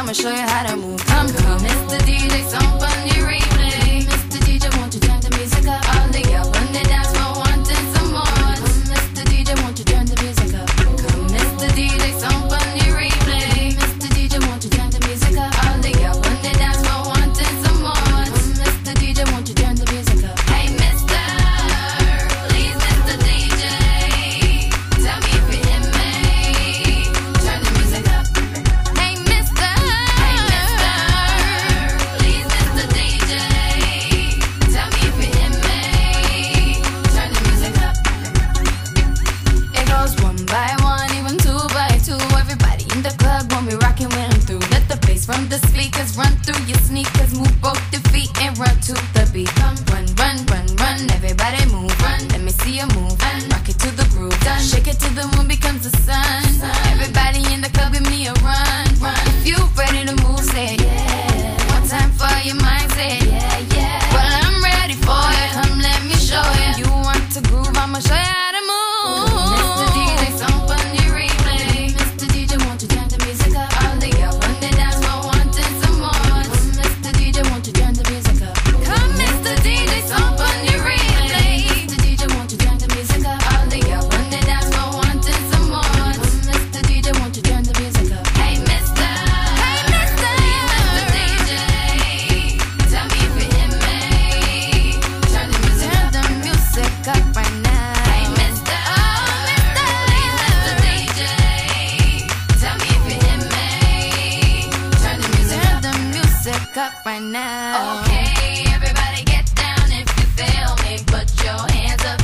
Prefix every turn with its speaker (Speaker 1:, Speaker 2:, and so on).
Speaker 1: I'ma show you how to move. Come, come, it's the DJ, somebody. club when we rockin' when I'm through. Let the bass from the speakers run through your sneakers. Move both your feet and run to the fuck up right now. Okay, everybody get down if you feel me. Put your hands up.